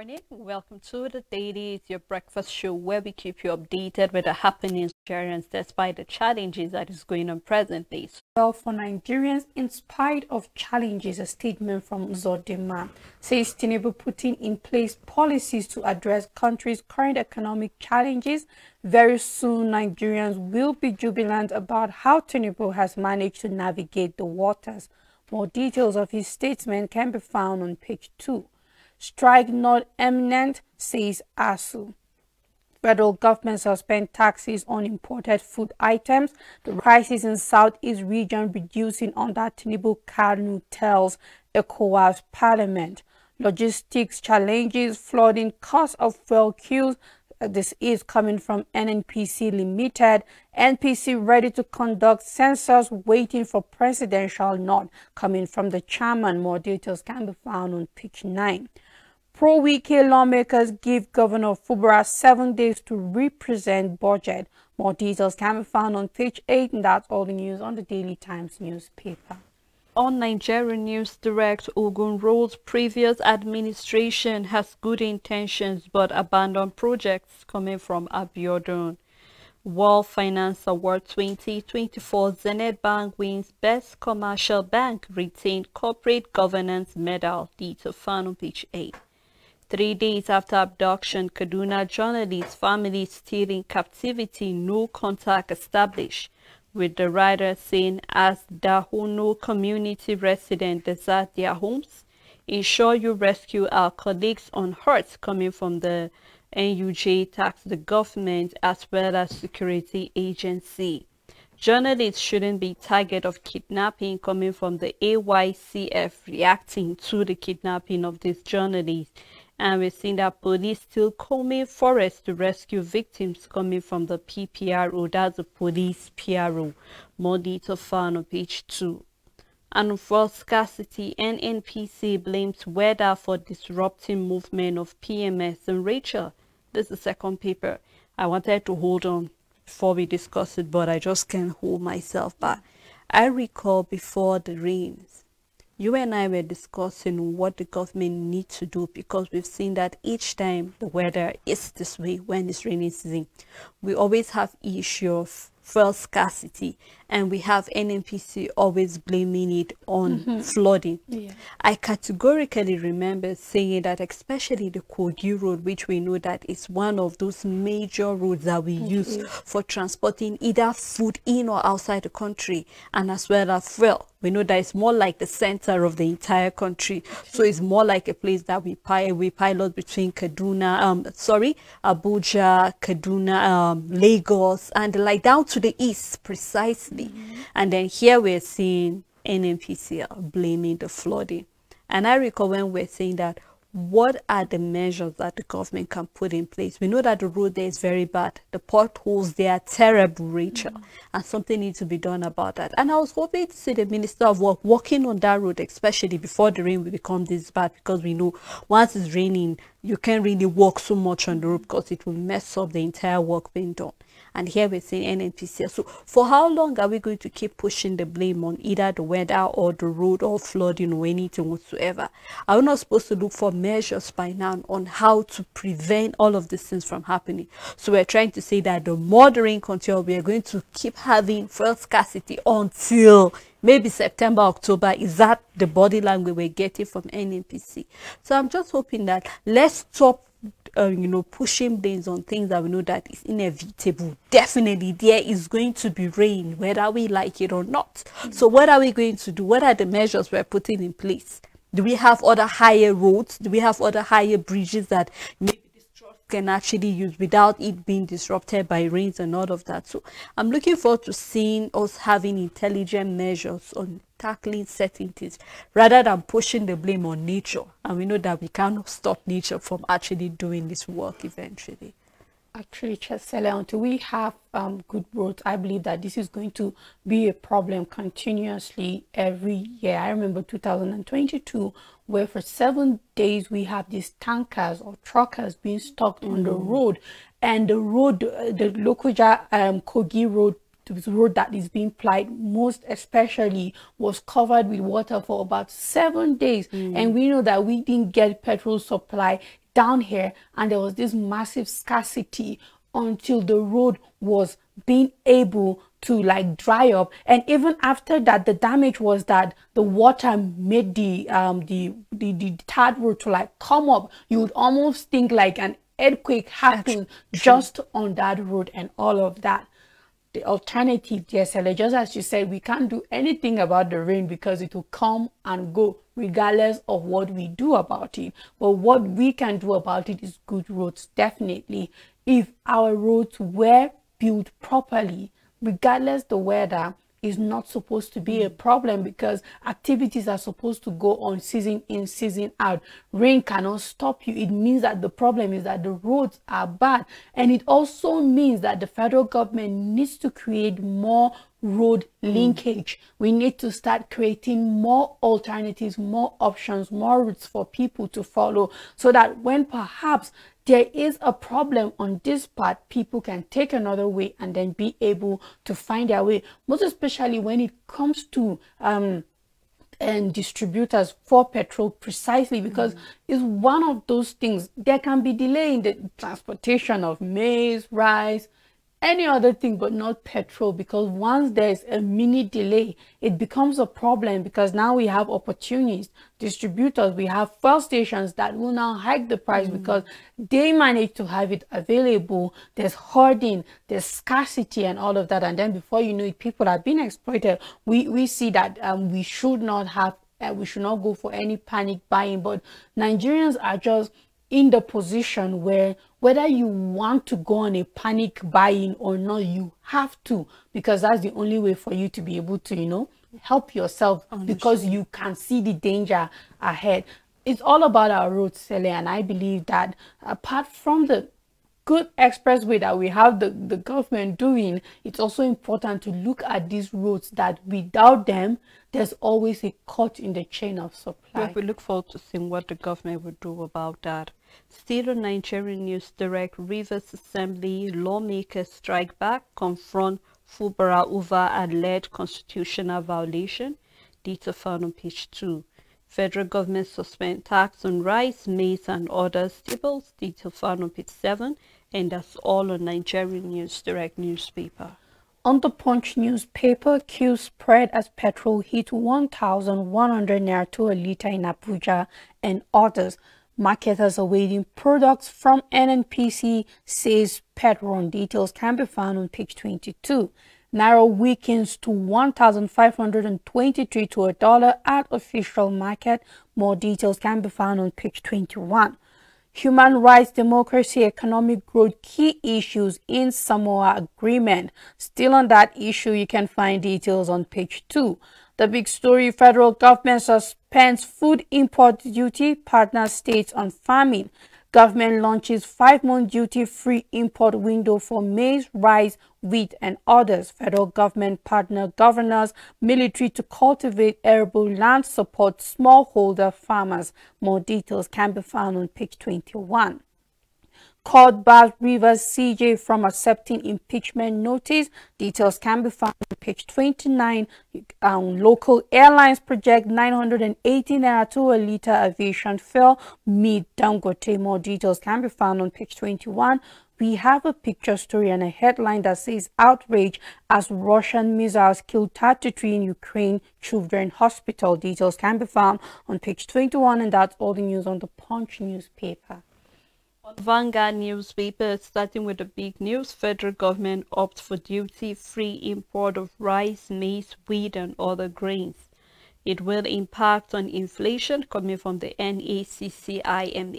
morning. Welcome to the Daily, it's your breakfast show where we keep you updated with the happenings Nigerians despite the challenges that is going on presently. Well, for Nigerians, in spite of challenges, a statement from Zodima says Tinubu putting in place policies to address country's current economic challenges. Very soon, Nigerians will be jubilant about how Tinubu has managed to navigate the waters. More details of his statement can be found on page 2. Strike not imminent, says ASUU. Federal government suspend taxes on imported food items. The prices in Southeast region reducing under Tinubu Kanu tells ECOWAS Parliament. Logistics challenges, flooding, cost of fuel queues. This is coming from NNPC Limited. NPC ready to conduct census, waiting for presidential nod. Coming from the chairman. More details can be found on page 9. Pro-Wike lawmakers give Governor Fubara seven days to represent budget. More details can be found on page 8 and that's all the news on the Daily Times newspaper. On Nigerian News Direct, Ogun Road's previous administration has good intentions but abandoned projects coming from Abiodun. World Finance Award 2024 Zenith Bank wins Best Commercial Bank retained Corporate Governance Medal. Detail found on page 8. Three days after abduction, Kaduna journalist family still in captivity, no contact established, with the writer saying as Dahono community residents desert their homes, ensure you rescue our colleagues unhurt coming from the NUJ tax the government as well as security agency. Journalists shouldn't be target of kidnapping coming from the AYCF reacting to the kidnapping of these journalists and we've seen that police still combing forests to rescue victims coming from the PPRO, that's the police PRO. More detail found on page 2. And for scarcity, NNPC blames weather for disrupting movement of PMS. And Rachel, this is the second paper. I wanted to hold on before we discuss it, but I just can't hold myself back. I recall before the rains, you and I were discussing what the government needs to do because we've seen that each time the weather is this way when it's rainy season, we always have issue of fuel scarcity and we have NNPC always blaming it on mm -hmm. flooding. Yeah. I categorically remember saying that especially the Kogi Road, which we know that is one of those major roads that we mm -hmm. use for transporting either food in or outside the country and as well as fuel. We know that it's more like the center of the entire country. So it's more like a place that we, pi we pilot between Kaduna, um, sorry, Abuja, Kaduna, um, Lagos, and like down to the east precisely. Mm -hmm. And then here we're seeing NNPCL blaming the flooding. And I recall when we're saying that what are the measures that the government can put in place? We know that the road there is very bad. The potholes there are terrible, Rachel, mm. and something needs to be done about that. And I was hoping to see the Minister of Work working on that road, especially before the rain will become this bad, because we know once it's raining, you can't really walk so much on the road because it will mess up the entire work being done and here we're saying NNPC. So for how long are we going to keep pushing the blame on either the weather or the road or flooding or anything whatsoever? Are we not supposed to look for measures by now on how to prevent all of these things from happening? So we're trying to say that the more the rain continues, we are going to keep having fuel scarcity until maybe September, October. Is that the body language we're getting from NNPC? So I'm just hoping that let's stop uh, you know, pushing things on things that we know that is inevitable. Definitely, there is going to be rain, whether we like it or not. Mm. So, what are we going to do? What are the measures we're putting in place? Do we have other higher roads? Do we have other higher bridges that maybe this truck can actually use without it being disrupted by rains and all of that. So I'm looking forward to seeing us having intelligent measures on tackling certain things rather than pushing the blame on nature. And we know that we cannot stop nature from actually doing this work eventually. Actually, Chesele, until we have um, good roads, I believe that this is going to be a problem continuously every year. I remember 2022, where for seven days we have these tankers or truckers being stuck mm. on the mm. road, and the road, uh, the Lokoja um, Kogi road the road that is being plied most especially was covered with water for about seven days. Mm. and we know that we didn't get petrol supply down here and there was this massive scarcity until the road was being able to like dry up. And even after that the damage was that the water made the um the the, the tarred road to like come up. You would almost think like an earthquake happened just on that road and all of that the alternative, DSLA, just as you said, we can't do anything about the rain because it will come and go regardless of what we do about it. But what we can do about it is good roads, definitely. If our roads were built properly, regardless the weather, is not supposed to be a mm. problem because activities are supposed to go on season in season out. Rain cannot stop you. It means that the problem is that the roads are bad. And it also means that the federal government needs to create more road mm. linkage. We need to start creating more alternatives more options more routes for people to follow so that when perhaps there is a problem on this part, people can take another way and then be able to find their way, most especially when it comes to um, and distributors for petrol precisely because mm. it's one of those things. There can be delay in the transportation of maize, rice, any other thing but not petrol because once there's a mini delay it becomes a problem because now we have opportunities distributors we have fuel stations that will now hike the price mm. because they manage to have it available. There's hoarding there's scarcity and all of that. And then before you know it people are being exploited. We we see that um, we should not have uh, we should not go for any panic buying. But nigerians are just in the position where whether you want to go on a panic buying or not, you have to because that's the only way for you to be able to, you know, help yourself because you can see the danger ahead. It's all about our roads, Sele, and I believe that apart from the good expressway that we have the, the government doing, it's also important to look at these roads that without them, there's always a cut in the chain of supply. We look forward to seeing what the government will do about that. Still Nigerian News Direct, Rivers Assembly lawmakers strike back, confront Fubara over alleged constitutional violation. Data found on page 2. Federal government suspend tax on rice, maize and other staples. Detail found on page 7. And that's all on Nigerian News Direct newspaper. On the Punch newspaper, Q spread as petrol hit 1,100 naira to a litre in Abuja and others. Marketers awaiting products from NNPC, says PETROAN. Details can be found on page 22. Naira weakens to 1,523 to a dollar at official market. More details can be found on page 21. Human rights, democracy, economic growth, key issues in Samoa agreement. Still on that issue, you can find details on page 2. The big story, federal government suspends food import duty, partner states on farming. Government launches five-month duty-free import window for maize, rice, wheat, and others. Federal government partner governors, military to cultivate arable land, support smallholder farmers. More details can be found on page 21. Court bars Rivers CJ from accepting impeachment notice. Details can be found on page 29. Um, local airlines project 980 naira to a litre aviation fuel. Meet Dangote. More details can be found on page 21 we have a picture story and a headline that says outrage as Russian missiles killed 33 in Ukraine children hospital. Details can be found on page 21 and that's all the news on the Punch newspaper. Vanguard newspaper, starting with the big news, federal government opts for duty-free import of rice, maize, wheat and other grains. It will impact on inflation coming from the NACCIMA.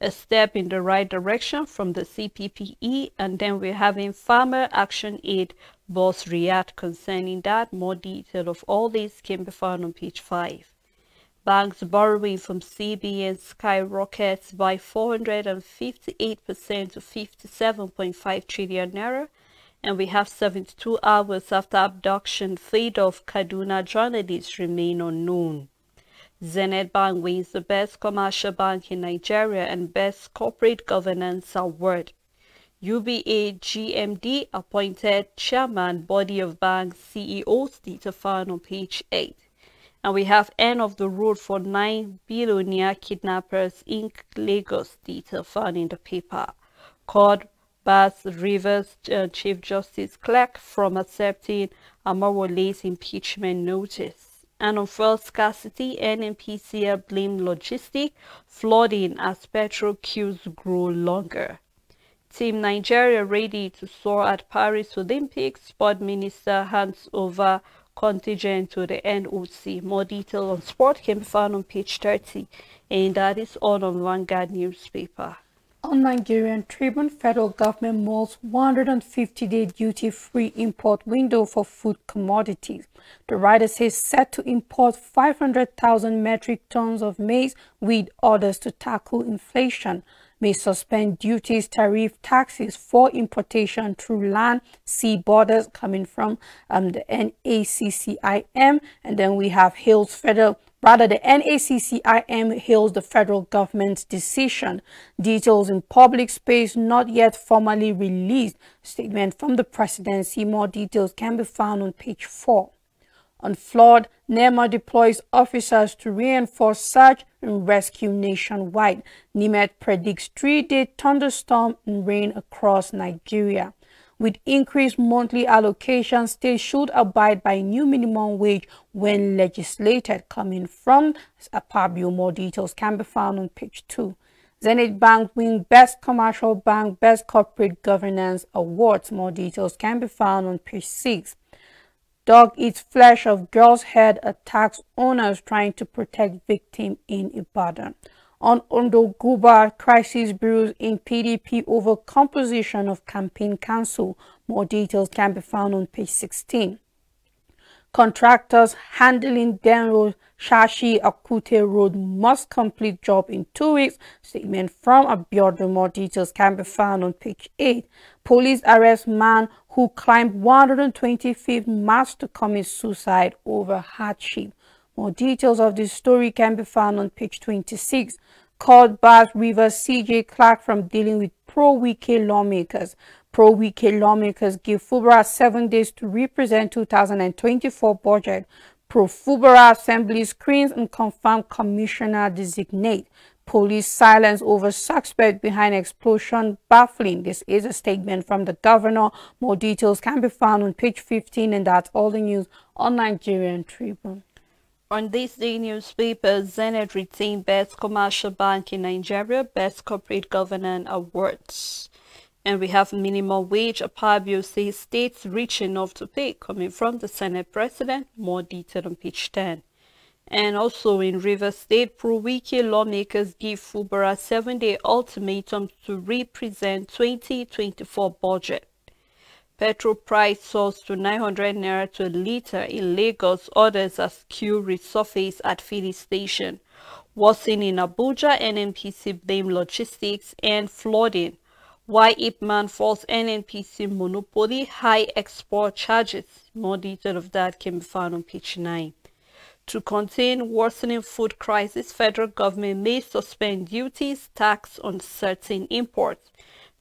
A step in the right direction from the CPPE and then we're having Farmer Action Aid boss react concerning that. More detail of all this can be found on page 5. Banks borrowing from CBN skyrockets by 458% to 57.5 trillion naira. And we have 72 hours after abduction, fate of Kaduna journalists remain unknown. Zenith Bank wins the Best Commercial Bank in Nigeria and Best Corporate Governance Award. UBA GMD appointed Chairman Body of Bank CEO found on page 8. And we have end of the road for nine billionaire kidnappers in Lagos detail found in the paper. Court bars Rivers uh, Chief Justice Clerk from accepting Amaewhule's impeachment notice. And on fuel scarcity, NNPCL blamed logistic flooding as petrol queues grow longer. Team Nigeria ready to soar at Paris Olympics. Sport Minister hands over contingent to the NOC. More detail on sport can be found on page 30 and that is all on Vanguard newspaper. On Nigerian Tribune, federal government molds 150-day duty-free import window for food commodities. The writer says set to import 500,000 metric tons of maize with orders to tackle inflation may suspend duties, tariff, taxes for importation through land, sea borders coming from um, the NACCIM. And then we have Hills Federal Rather, the NACCIM hails the federal government's decision. Details in public space not yet formally released. Statement from the presidency. More details can be found on page 4. On flood, NEMA deploys officers to reinforce search and rescue nationwide. NIMET predicts three-day thunderstorm and rain across Nigeria. With increased monthly allocations, states should abide by new minimum wage when legislated. Coming from uh, Akpabio, more details can be found on page 2. Zenith Bank win Best Commercial Bank Best Corporate Governance Awards. More details can be found on page 6. Dog eats flesh of girl's head attacks owners trying to protect victim in Ibadan. On Ondo Guba, crisis brews in PDP over composition of campaign council. More details can be found on page 16. Contractors handling Denro Ishasi Akute Road must complete job in two weeks. Statement from Abiodun. More details can be found on page 8. Police arrest man who climbed 125th mast to commit suicide over hardship. More details of this story can be found on page 26. Called bars River CJ Clark from dealing with pro-Wike lawmakers. Pro-Wike lawmakers give Fubara seven days to represent 2024 budget. Pro-Fubara Assembly screens and confirm commissioner designate. Police silence over suspect behind explosion baffling. This is a statement from the governor. More details can be found on page 15 and that's all the news on Nigerian Tribune. On this day newspaper, Zenith retained Best Commercial Bank in Nigeria, Best Corporate Governance Awards. And we have minimum wage. Akpabio says states rich enough to pay, coming from the Senate President. More detail on page 10. And also in River State, pro-Wike lawmakers give Fubara seven-day ultimatum to represent 2024 budget. Petrol price soars to 900 naira to a liter in Lagos. Others as queue resurface at filling station. Worsen in Abuja, NNPC blame logistics and flooding. Why Ipman falls NNPC monopoly high export charges. More detail of that can be found on page 9. To contain worsening food crisis, federal government may suspend duties, tax on certain imports.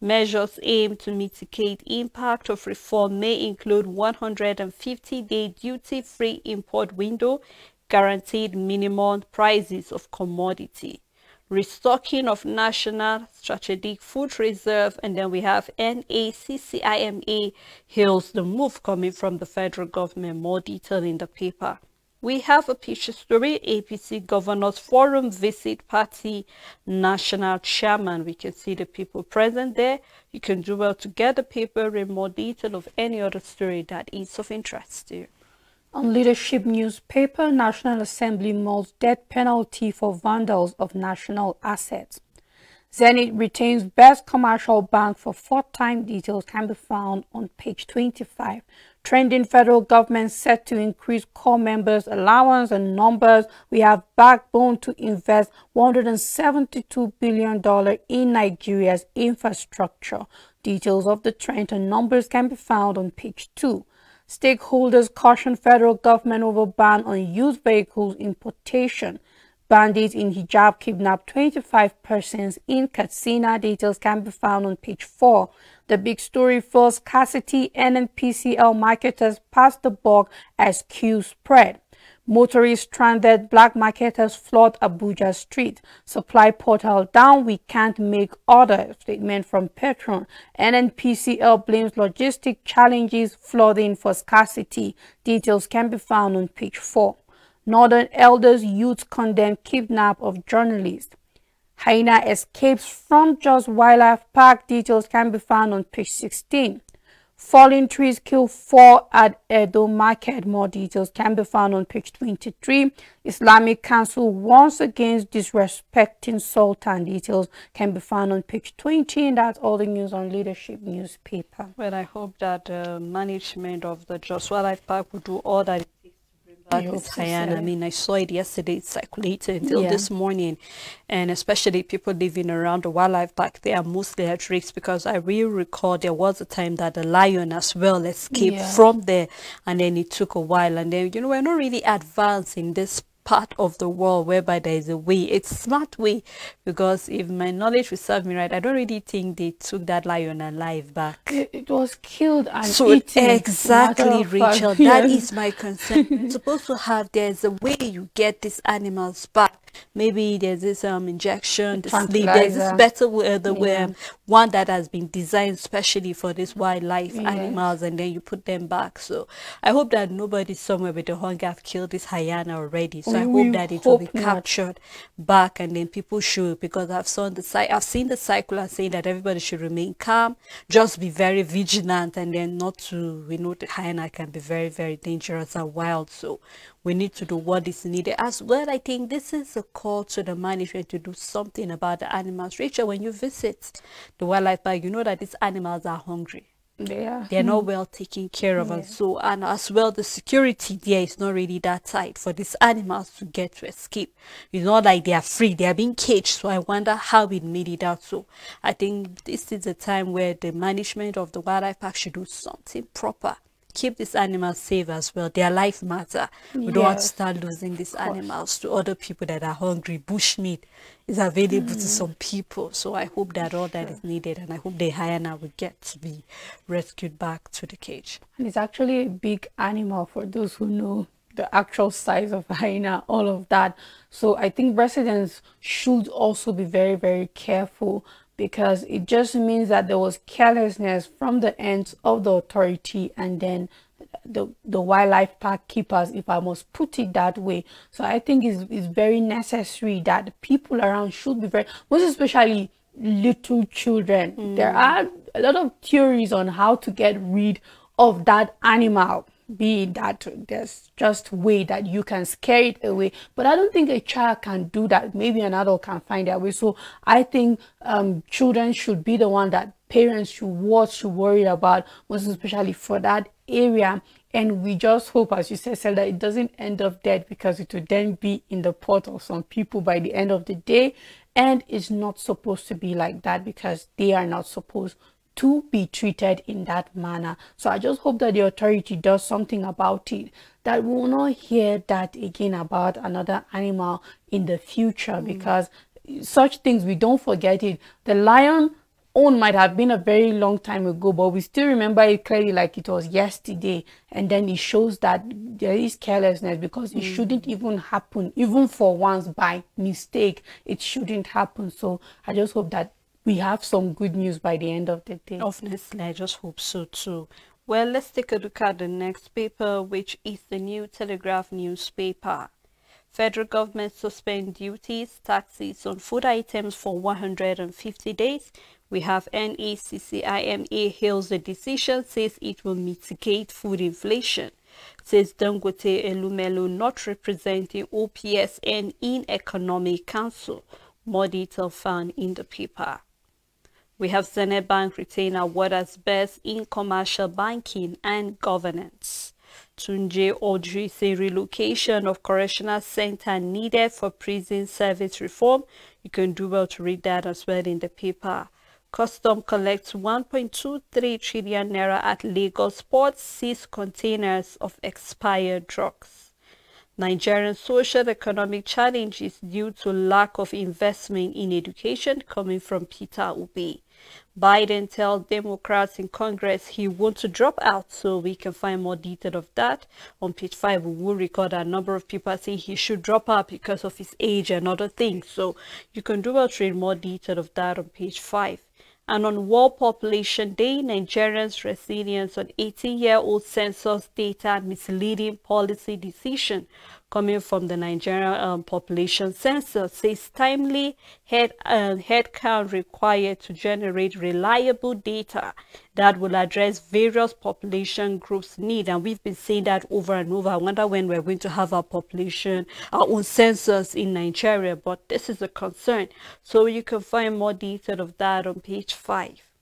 Measures aimed to mitigate impact of reform may include 150-day duty-free import window, guaranteed minimum prices of commodity, restocking of national strategic food reserve, and then we have NACCIMA hails the move coming from the federal government. More detail in the paper. We have a story, APC Governors Forum visit party national chairman. We can see the people present there. You can do well to get the paper in more detail of any other story that is of interest to you. On leadership newspaper, National Assembly molds death penalty for vandals of national assets. Zenith retains best commercial bank for fourth time. Details can be found on page 25. Trending federal government set to increase core members allowance and numbers. We have backbone to invest $172 billion in Nigeria's infrastructure. Details of the trend and numbers can be found on page 2. Stakeholders caution federal government over ban on used vehicles importation. Bandits in hijab kidnapped 25 persons in Katsina. Details can be found on page 4. The big story first, scarcity NNPCL marketers passed the buck as queue spread. Motorists stranded, black marketers flood Abuja street. Supply portal down, we can't make order. Statement from PETROAN. NNPCL blames logistic challenges, flooding for scarcity. Details can be found on page 4. Northern elders youth condemn kidnap of journalist. Hyena escapes from Jos Wildlife Park. Details can be found on page 16. Falling trees kill four at Edo Market. More details can be found on page 23. Islamic Council once against disrespecting Sultan. Details can be found on page 20. And that's all the news on Leadership newspaper. Well, I hope that the management of the Jos Wildlife Park will do all that this hyena. I uh, mean, I saw it yesterday. It circulated until yeah. this morning. And especially people living around the wildlife park, they are mostly at risk because I really recall there was a time that the lion as well escaped yeah. from there. And then it took a while. And then, you know, we're not really advanced in this part of the world whereby there is a way. It's smart way because if my knowledge will serve me right, I don't really think they took that lion alive back. It, it was killed and so eaten. Exactly, Rachel. That is my concern. You're supposed to have there's a way you get these animals back maybe there's this um injection the sleep there's this better way, the yeah. way one that has been designed specially for this wildlife yes. animals and then you put them back so i hope that nobody somewhere with the hunger have killed this hyena already so we i hope that it will be not. captured back and then people should because i've seen the site i've seen the circular saying that everybody should remain calm just be very vigilant and then not to we know the hyena can be very very dangerous and wild so we need to do what is needed as well i think this is a call to the management to do something about the animals rachel when you visit the wildlife park you know that these animals are hungry they are. They're not hmm. well taken care of, yeah. and so and as well, the security there is not really that tight for these animals to get to escape. It's not like they are free; they are being caged. So I wonder how it made it out. So I think this is a time where the management of the wildlife park should do something proper keep these animals safe as well. Their life matter. We yes. don't want to start losing these animals to other people that are hungry. Bushmeat is available mm. to some people. So I hope that all that is needed and I hope the hyena will get to be rescued back to the cage. And it's actually a big animal for those who know the actual size of hyena, all of that. So I think residents should also be very, very careful because it just means that there was carelessness from the ends of the authority and then the the wildlife park keepers if i must put it that way. So i think it's, it's very necessary that the people around should be very most especially little children. Mm. there are a lot of theories on how to get rid of that animal be that there's just way that you can scare it away. But i don't think a child can do that. Maybe an adult can find that way. So i think um, children should be the one that parents should watch should worry about most especially for that area. And we just hope as you said, said that it doesn't end up dead because it will then be in the pot of some people by the end of the day. And it's not supposed to be like that because they are not supposed to be treated in that manner. So I just hope that the authority does something about it, that we will not hear that again about another animal in the future mm. because such things, we don't forget it. The lion own might have been a very long time ago, but we still remember it clearly like it was yesterday. And then it shows that there is carelessness because mm. it shouldn't even happen, even for once by mistake. It shouldn't happen. So I just hope that we have some good news by the end of the day. Honestly, I just hope so too. Well, let's take a look at the next paper, which is the New Telegraph newspaper. Federal government suspend duties, taxes on food items for 150 days. We have NACCIMA hails the decision, says it will mitigate food inflation. Says Dangote Elumelu not representing OPSN in Economic Council. More detail found in the paper. We have Zenith Bank retain award as best in commercial banking and governance. Tunji Audrey say relocation of correctional center needed for prison service reform. You can do well to read that as well in the paper. Custom collects 1.23 trillion naira at Lagos ports, seize containers of expired drugs. Nigerian social economic challenges due to lack of investment in education coming from Peter Obi. Biden tells Democrats in Congress he wants to drop out, so we can find more detail of that. On page 5, we will record a number of people saying he should drop out because of his age and other things. So you can do a trade more detail of that on page 5 and on World Population Day, Nigerians' resilience on 18-year-old census data misleading policy decision coming from the Nigerian um, population. Census says timely head uh, head count required to generate reliable data that will address various population groups need. And we've been saying that over and over. I wonder when we're going to have our population our own census in nigeria but this is a concern. So you can find more detail of that on page 5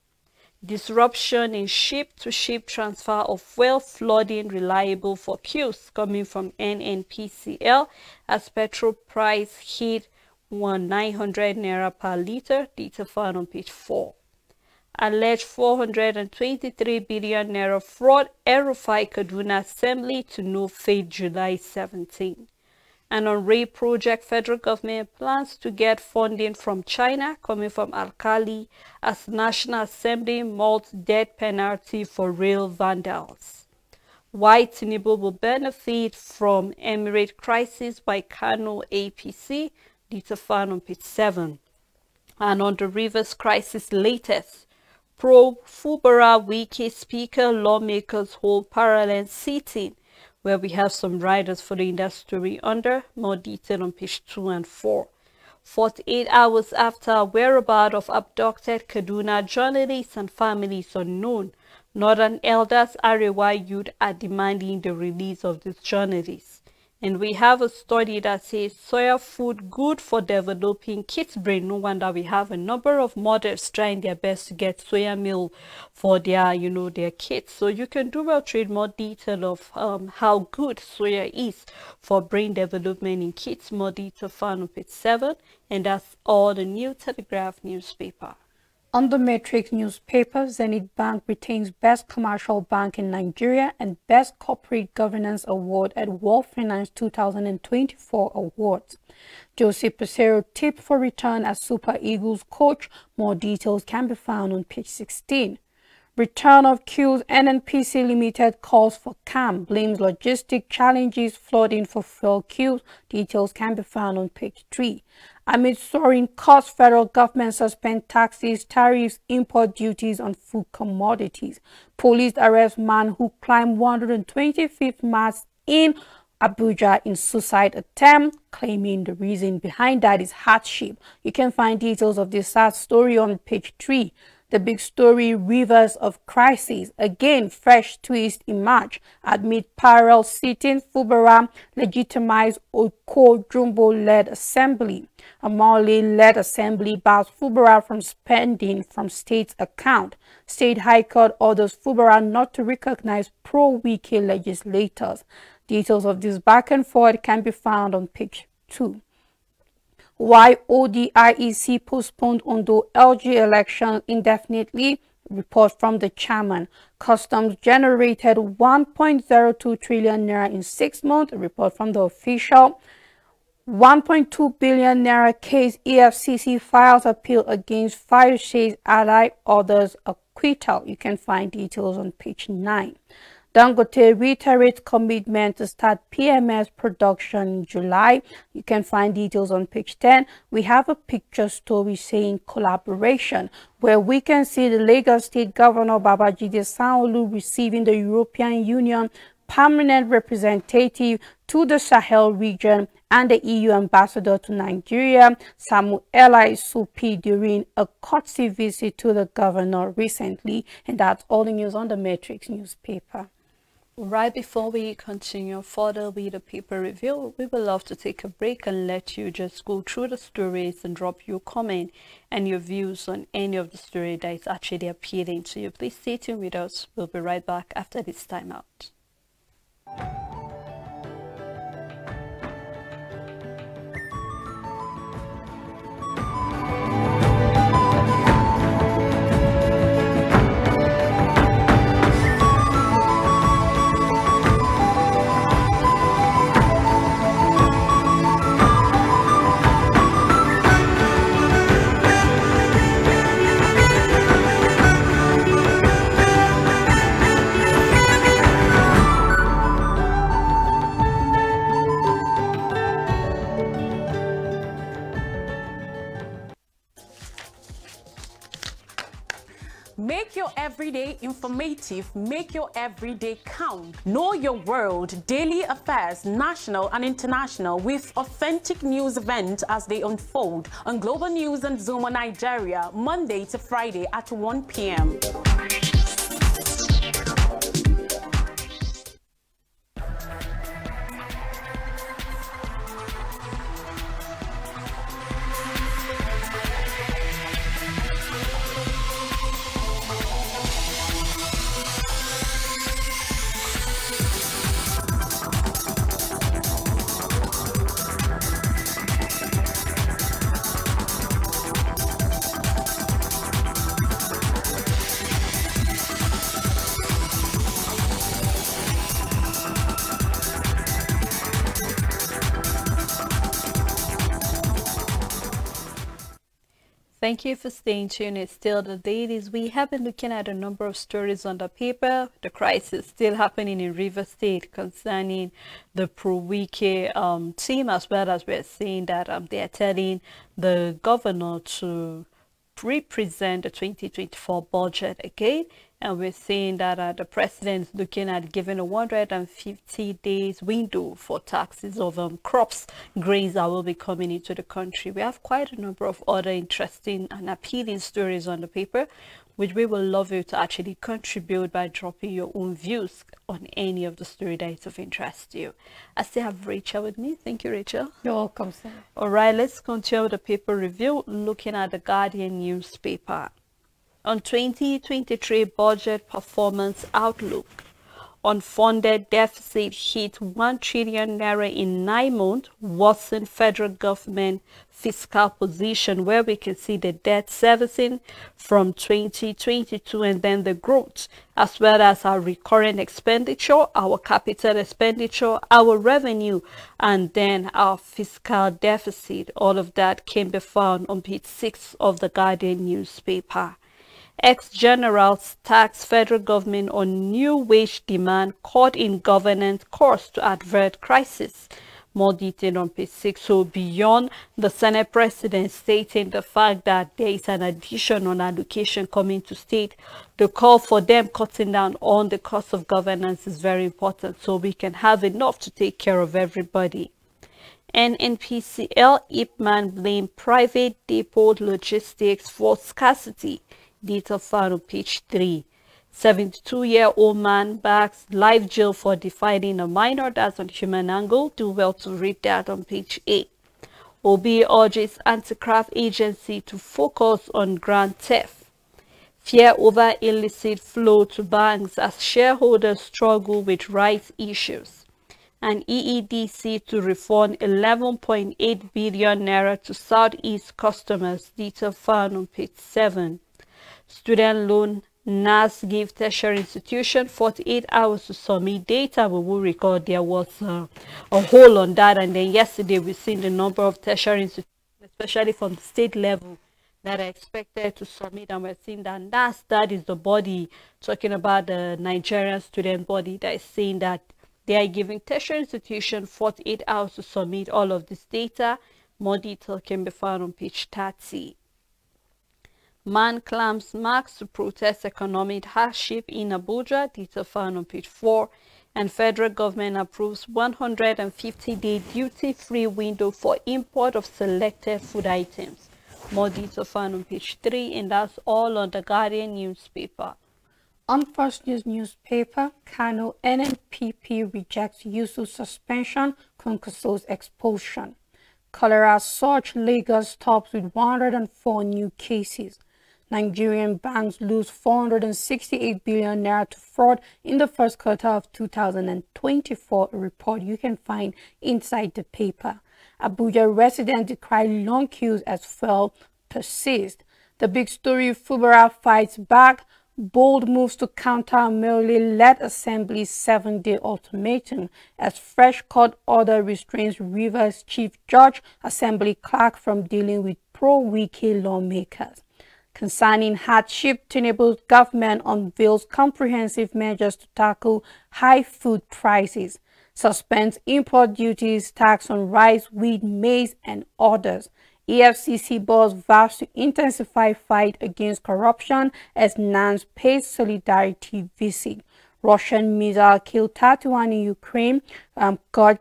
disruption in ship-to-ship transfer of fuel flooding reliable for queues coming from NNPCL as petrol price hit 1900 naira per liter, data found on page 4. Alleged 423 billion naira fraud, El-Rufai Kaduna Assembly to no fate July 17 and on Ray project, federal government plans to get funding from China coming from Alkali as National Assembly mults death penalty for rail vandals. Why Tinubu will benefit from Emirate crisis by Kano APC, detail found on page 7. And on the Rivers crisis latest, pro Fubara Wike speaker lawmakers hold parallel sitting where we have some riders following that story under more detail on page 2 and 4. 48 hours after whereabouts of abducted Kaduna journalists and families unknown, Northern Elders Arewa youth are demanding the release of these journalists. And we have a study that says soya food good for developing kids' brain. No wonder we have a number of mothers trying their best to get soya meal for their, you know, their kids. So you can do well trade more detail of um, how good soya is for brain development in kids. More detail found on page 7. And that's all the New Telegraph newspaper. On the Matrix newspaper, Zenith Bank retains Best Commercial Bank in Nigeria and Best Corporate Governance Award at World Finance 2024 Awards. Jose Peseiro tipped for return as Super Eagles coach. More details can be found on page 16. Return of queues NNPC Limited calls for calm, blames logistic challenges flooding for fuel queues. Details can be found on page 3. Amid soaring costs, federal government suspend taxes, tariffs, import duties on food commodities. Police arrest man who climbed 125th mast in Abuja in suicide attempt, claiming the reason behind that is hardship. You can find details of this sad story on page 3 the big story Rivers of Crisis. Again, fresh twist in March. Amid parallel sitting, Fubara legitimized Oko Jumbo-led assembly. Amaewhule-led assembly bars Fubara from spending from state's account. State High Court orders Fubara not to recognize pro-Wike legislators. Details of this back and forth can be found on page 2 why ODIEC postponed Ondo LG election indefinitely. Report from the chairman. Customs generated 1.02 trillion naira in six months. report from the official. 1.2 billion naira case EFCC files appeal against five states ally others acquittal. You can find details on page 9. Dangote reiterates commitment to start PMS production in July. You can find details on page 10. We have a picture story saying collaboration where we can see the Lagos State Governor Babajide Sanwo-Olu receiving the European Union permanent representative to the Sahel region and the EU ambassador to Nigeria, Samuela Isopi, during a courtesy visit to the governor recently. And that's all the news on the Matrix newspaper. Right before we continue further with the paper review, we would love to take a break and let you just go through the stories and drop your comment and your views on any of the story that is actually appealing to you. Please stay tuned with us. We'll be right back after this time Make your everyday informative, make your everyday count. Know your world, daily affairs, national and international, with authentic news events as they unfold on Global News and Zuma Nigeria, Monday to Friday at 1 p.m. Thank you for staying tuned. It's still the dailies. We have been looking at a number of stories on the paper. The crisis still happening in River State concerning the Pro-Wike um, team, as well as we're seeing that um, they're telling the governor to represent the 2024 budget again and we're seeing that uh, the president is looking at giving a 150 days window for taxes of um, crops, grains that will be coming into the country. We have quite a number of other interesting and appealing stories on the paper, which we will love you to actually contribute by dropping your own views on any of the story that is of interest to you. I still have Rachel with me. Thank you, Rachel. You're welcome, sir. All right, let's continue the paper review, looking at the Guardian newspaper on 2023 budget performance outlook. Unfunded deficit hit 1 trillion naira in nine months, worsened federal government fiscal position where we can see the debt servicing from 2022 and then the growth as well as our recurrent expenditure, our capital expenditure, our revenue, and then our fiscal deficit. All of that can be found on page 6 of the Guardian newspaper. Ex-generals tax federal government on new wage demand caught in governance course to avert crisis. More detail on page 6. So beyond the Senate President stating the fact that there is an addition on allocation coming to state, the call for them cutting down on the cost of governance is very important so we can have enough to take care of everybody. NNPCL Ipman blamed private depot logistics for scarcity data found on page 3. 72-year-old man backs life jail for defying a minor. That's on Human Angle. Do well to read that on page 8. Obi urges anti-graft agency to focus on grand theft. Fear over illicit flow to banks as shareholders struggle with rights issues. And EEDC to refund 11.8 billion naira to Southeast customers. Detail found on page 7 student loan NAS give tertiary institution 48 hours to submit data. We will record there was uh, a hole on that. And then yesterday we've seen the number of tertiary institutions, especially from the state level, that are expected to submit. And we're seeing that NAS, that is the body talking about the Nigerian student body that is saying that they are giving tertiary institution 48 hours to submit all of this data. More detail can be found on page 30. Man claims marks to protest economic hardship in Abuja, detail found on page 4. And federal government approves 150-day duty-free window for import of selected food items. More detail found on page 3, and that's all on the Guardian newspaper. On First News newspaper, Kano NNPP rejects Yusuf suspension, Kwankwaso's expulsion. Cholera surge Lagos tops with 104 new cases. Nigerian banks lose 468 billion naira to fraud in the first quarter of 2024, a report you can find inside the paper. Abuja residents decry long queues as fuel persist. The big story, Fubara fights back. Bold moves to counter merely led Assembly's seven-day ultimatum as fresh court order restrains Rivers Chief Judge Assembly Clerk from dealing with pro-Wike lawmakers. Concerning hardship, Tinubu's government unveils comprehensive measures to tackle high food prices, suspends import duties, tax on rice, wheat, maize, and others. EFCC boss vows to intensify fight against corruption as NANS pays solidarity visit. Russian missile killed 31 in Ukraine, um,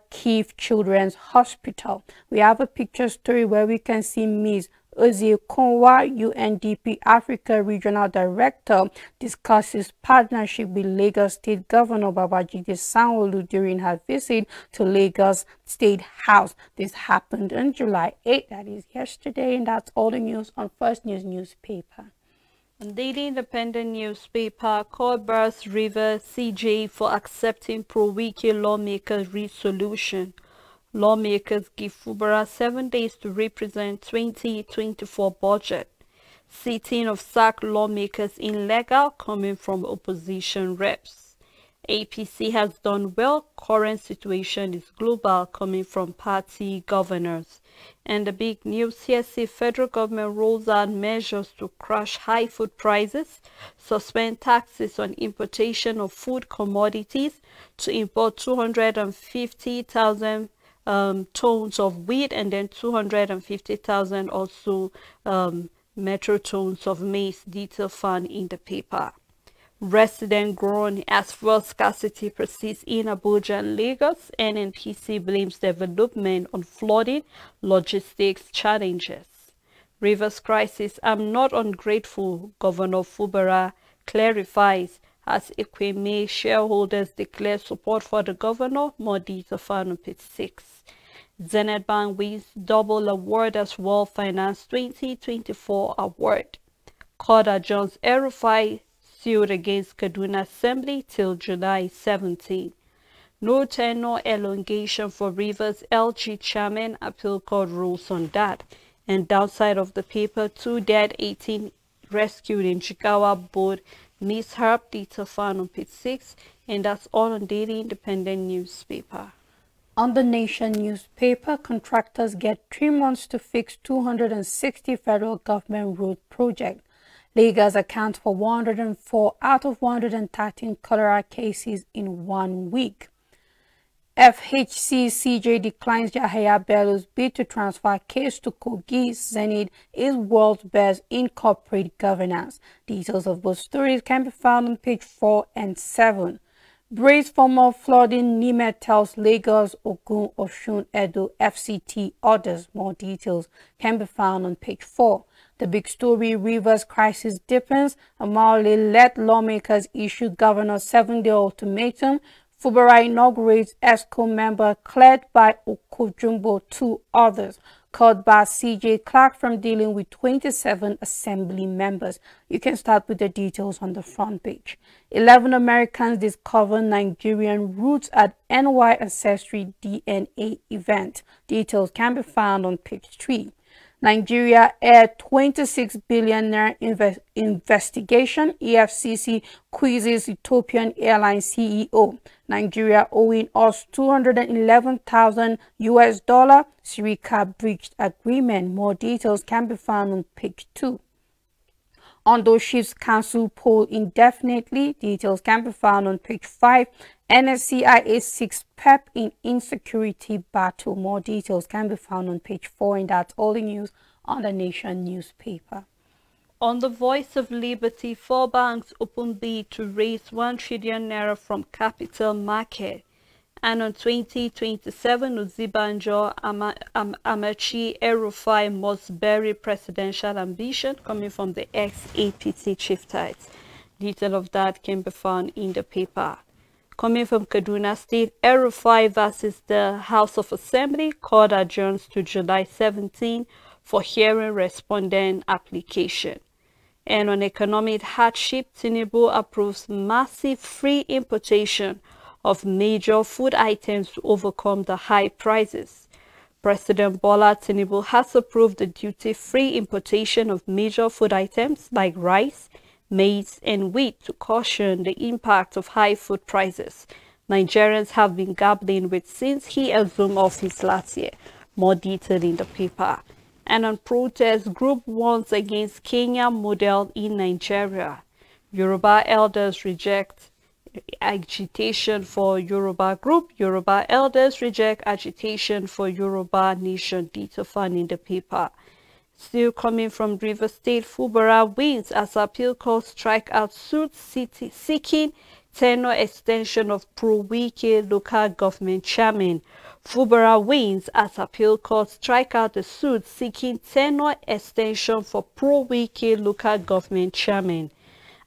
Kiev Children's Hospital. We have a picture story where we can see Ms. Uzi Konwa, UNDP Africa Regional Director, discusses partnership with Lagos State Governor Babajide Sanwo-Olu during her visit to Lagos State House. This happened on July 8, that is yesterday, and that's all the news on First News newspaper. Daily Independent newspaper called Cross River CJ for accepting pro-Wike lawmaker resolution. Lawmakers give Fubara seven days to represent 2024 budget. Sitting of sack lawmakers illegal coming from opposition reps. APC has done well. Current situation is global coming from party governors. And the big news here see federal government rolls out measures to crush high food prices, suspend taxes on importation of food commodities to import 250,000 um, tons of wheat and then 250,000 also um, metric tons of maize detail found in the paper. Resident groan as fuel scarcity persists in Abuja and Lagos. NNPC blames development on flooding, logistics challenges. Rivers crisis, I'm not ungrateful, Governor Fubara clarifies as Equime shareholders declare support for the governor. More detail found on page 6. Zenith Bank wins double award as World Finance 2024 award. Corda Jones El-Rufai sued against Kaduna Assembly till July 17. No tenure elongation for Rivers LG chairman appeal court rules on that. And downside of the paper, two dead, 18 rescued in Chikawa boat mishap detail found on page 6 and that's all on Daily Independent newspaper. On the Nation newspaper, contractors get three months to fix 260 federal government road project. Lagos account for 104 out of 113 cholera cases in one week. FHC CJ declines Yahaya Bello's bid to transfer case to Kogi Zenith is world's best in corporate governance. Details of both stories can be found on page 4 and 7. Brace former flooding NiMet tells Lagos, Ogun, Osun, Edo, FCT, others. More details can be found on page 4. The big story Rivers crisis deepens. Amaewhule led lawmakers issue governor seven-day ultimatum Fubara inaugurates ESCO member cleared by Okojumbo, two others called by CJ Clark from dealing with 27 assembly members. You can start with the details on the front page. 11 Americans discover Nigerian roots at NY Ancestry DNA event. Details can be found on page 3. Nigeria aired 26 billion naira invest investigation. EFCC quizzes Ethiopian Airlines CEO. Nigeria owing us 211,000 US dollar. Sirika breached agreement. More details can be found on page 2. On those ships cancel poll indefinitely. Details can be found on page 5. NSCIA 6 PEP in insecurity battle. More details can be found on page 4 and that's all the news on the Nation newspaper. On the Voice of Liberty, four banks open bid to raise 1 trillion naira from capital market. And on 2027, Osinbajo Ama Am Amaechi El-Rufai must bury presidential ambition coming from the ex-APC chieftains. Detail of that can be found in the paper. Coming from Kaduna State, El-Rufai versus the House of Assembly, court adjourns to July 17 for hearing respondent application. And on economic hardship, Tinubu approves massive free importation of major food items to overcome the high prices. President Bola Tinubu has approved the duty-free importation of major food items like rice, maize, and wheat to caution the impact of high food prices Nigerians have been grappling with since he assumed office last year. More detail in the paper. And on protest, group warns against Kenya model in Nigeria. Yoruba elders reject agitation for Yoruba group. Yoruba elders reject agitation for Yoruba nation. Detail found in the paper. Still coming from River State, Fubara wins as appeal court strike out suit city seeking tenure extension of Pro-Wike local government chairman. Fubara wins as appeal court strike out the suit seeking tenure extension for Pro-Wike local government chairman.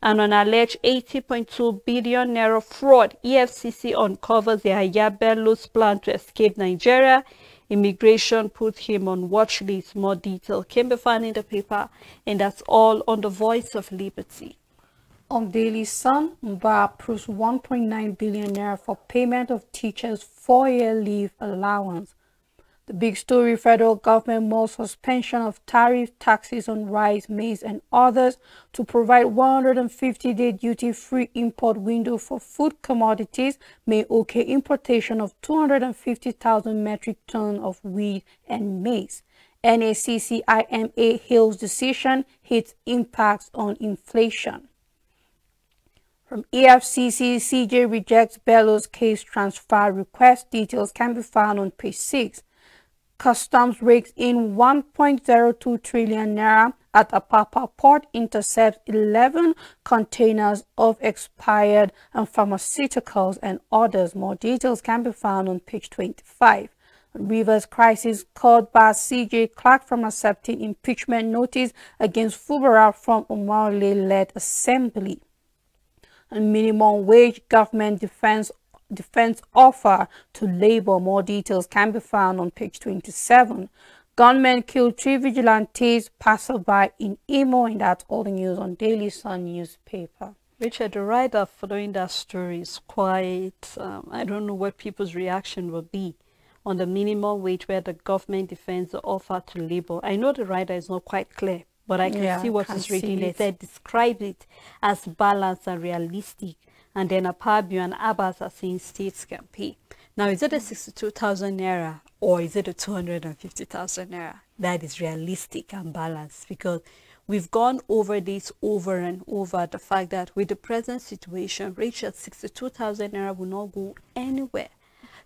And on alleged 80.2 billion naira fraud, EFCC uncovers Yahaya Bello's plan to escape Nigeria Immigration put him on watch list. More detail can be found in the paper, and that's all on the Voice of Liberty. On Daily Sun, Mbah approves 1.9 billion naira for payment of teachers' four-year leave allowance. The big story federal government more suspension of tariff taxes on rice, maize, and others to provide 150 day duty free import window for food commodities may okay importation of 250,000 metric tons of wheat and maize. NACCIMA hails decision hits impacts on inflation. From EFCC, CJ rejects Bello's case transfer request. Details can be found on page 6. Customs rakes in 1.02 trillion naira at Apapa port intercepts 11 containers of expired and pharmaceuticals and others. More details can be found on page 25. Rivers crisis caused by CJ Clark from accepting impeachment notice against Fubara from Amaewhule-led assembly. Minimum wage government defense defense offer to labor. More details can be found on page 27. Gunmen killed three vigilantes passerby in Imo, and that's all the news on Daily Sun newspaper. Richard, the writer following that story is quite, um, I don't know what people's reaction will be on the minimum wage where the government defends the offer to labor. I know the writer is not quite clear, but I can yeah, see what he's reading. They said describe it as balanced and realistic and then a Akpabio and Abbas are saying states can pay. Now, is it a 62,000 naira or is it a 250,000 naira? That is realistic and balanced because we've gone over this over and over the fact that with the present situation, rate at 62,000 naira will not go anywhere.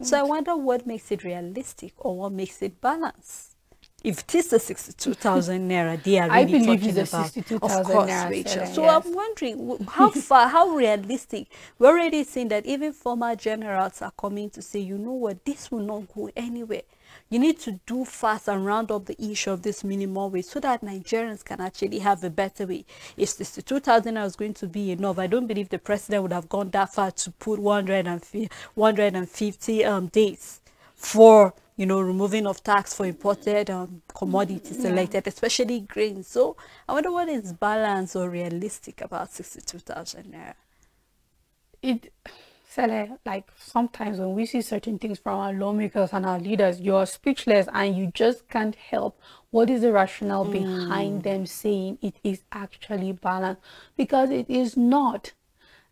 So I mm. wonder what makes it realistic or what makes it balanced if it is the 62,000 naira they are really I believe talking it's about, 62,000 naira. Rachel. So yes. I'm wondering how far, how realistic. We're already seeing that even former generals are coming to say, you know what, this will not go anywhere. You need to do fast and round up the issue of this minimum wage so that Nigerians can actually have a better way. If 62,000 is going to be enough, I don't believe the president would have gone that far to put 150, 150 um, days for you know, removing of tax for imported um, commodities yeah. selected, especially grain. So I wonder what is balanced or realistic about 62,000 naira. It, Sele, like sometimes when we see certain things from our lawmakers and our leaders, you're speechless and you just can't help what is the rationale mm. behind them saying it is actually balanced because it is not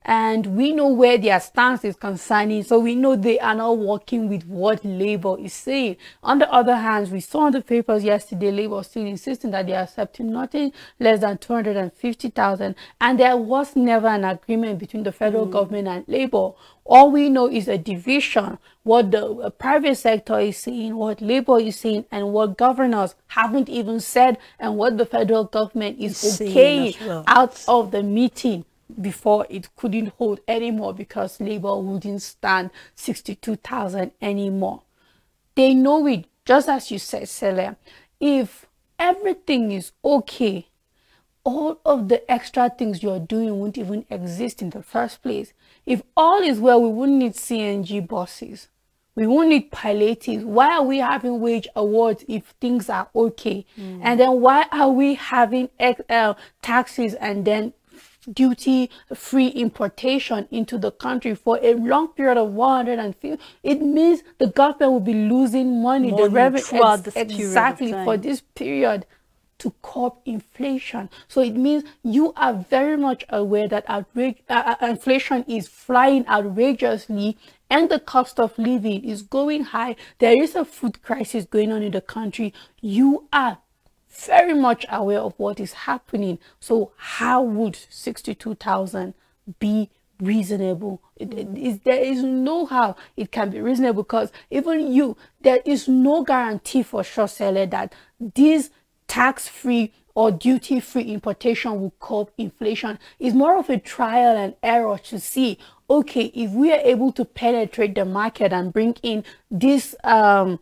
and we know where their stance is concerning so we know they are not working with what labor is saying on the other hand we saw in the papers yesterday labor still insisting that they are accepting nothing less than 250,000 and there was never an agreement between the federal mm. government and labor all we know is a division what the uh, private sector is saying what labor is saying and what governors haven't even said and what the federal government is okay well. out of the meeting before it couldn't hold anymore because labor wouldn't stand 62,000 anymore. They know it, just as you said, Celia. If everything is okay, all of the extra things you're doing won't even exist in the first place. If all is well, we wouldn't need CNG buses. We won't need palliatives. Why are we having wage awards if things are okay? Mm. And then why are we having XL taxes and then duty free importation into the country for a long period of 150 it means the government will be losing money, money the revenue ex exactly for this period to curb inflation. So it means you are very much aware that outrage, uh, uh, inflation is flying outrageously and the cost of living is going high. There is a food crisis going on in the country. You are very much aware of what is happening. So how would 62,000 be reasonable? Is, there is no how it can be reasonable because even you, there is no guarantee for short seller, that this tax-free or duty-free importation will curb inflation. It's more of a trial and error to see, okay, if we are able to penetrate the market and bring in this um,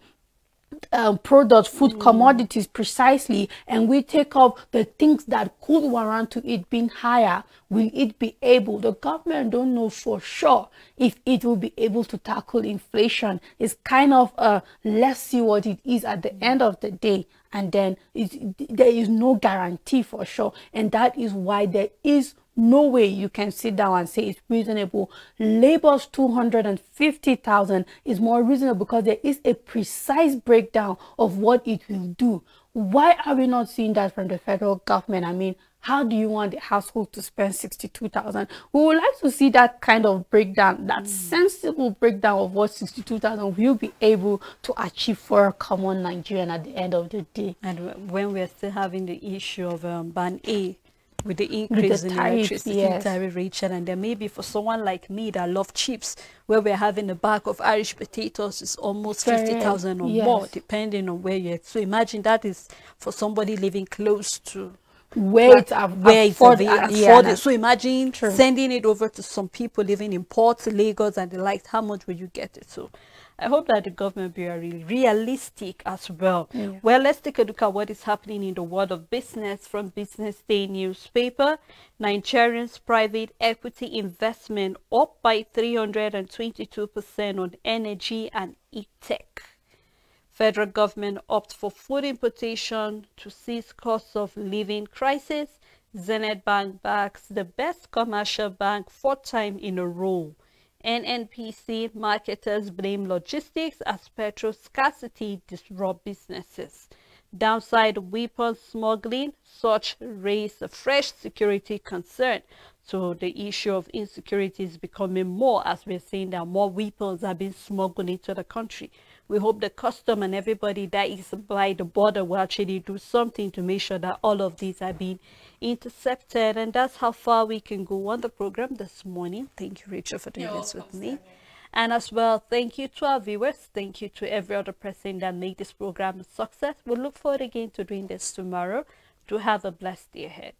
um, products, food mm. commodities precisely, and we take off the things that could warrant to it being higher, will it be able? The government don't know for sure if it will be able to tackle inflation. It's kind of uh, let's see what it is at the end of the day, and then there is no guarantee for sure, and that is why there is no way you can sit down and say it's reasonable. Labor's 250,000 is more reasonable because there is a precise breakdown of what it will do. Why are we not seeing that from the federal government? I mean, how do you want the household to spend 62,000? We would like to see that kind of breakdown, that mm. sensible breakdown of what 62,000 will be able to achieve for a common Nigerian at the end of the day. And when we're still having the issue of um, ban A with the increase with the in tariff, electricity yes. tariff rate and then maybe for someone like me that love chips where we're having a bag of irish potatoes is almost 50,000 or yes. more depending on where you're so imagine that is for somebody living close to where it's, where it's afforded. Yeah, so imagine True. sending it over to some people living in Port Lagos and the likes how much will you get it so I hope that the government be really realistic as well. Yeah. Well, let's take a look at what is happening in the world of business from Business Day newspaper. Nigerians private equity investment up by 322% on energy and e-tech. Federal government opt for food importation to seize cost of living crisis. Zenith Bank backs the best commercial bank fourth time in a row. NNPC marketers blame logistics as petrol scarcity disrupt businesses. Downside weapons smuggling, such raise a fresh security concern. So the issue of insecurity is becoming more as we're seeing that more weapons are being smuggled into the country. We hope the custom and everybody that is by the border will actually do something to make sure that all of these are being intercepted. And that's how far we can go on the program this morning. Thank you, Rachel, for doing You're this with me. And as well, thank you to our viewers. Thank you to every other person that made this program a success. we we'll look forward again to doing this tomorrow. To have a blessed day ahead.